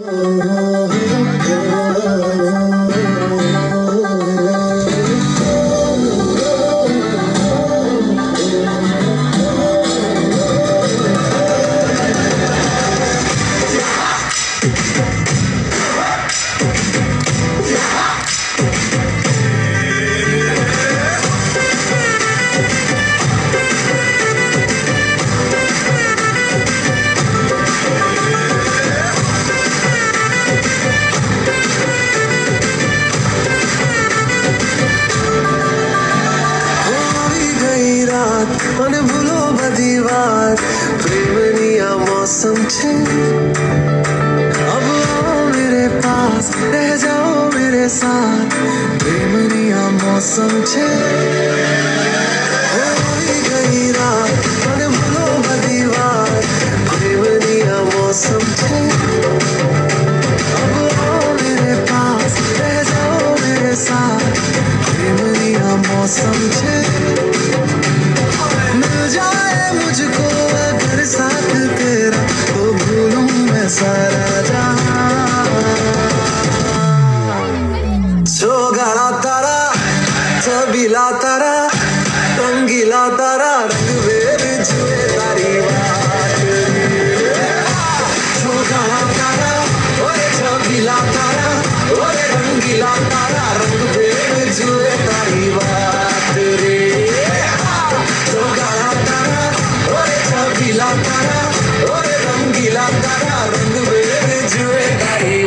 Oh, दीवार प्रेमनी मौसम छे। अब आओ मेरे पास, रह जाओ मेरे साथ। प्रेमनी मौसम छे। गई अब मेरे पास, रह जाओ मेरे साथ। मौसम छे। सारा जहाँ छोगाड़ा तारा छबीला तारा रंगीला तारा रंग तारी बात तारा ओए तारा ओए तारा रंग जुए तारी बात तारा छबीला तारा I'm not out in the to it.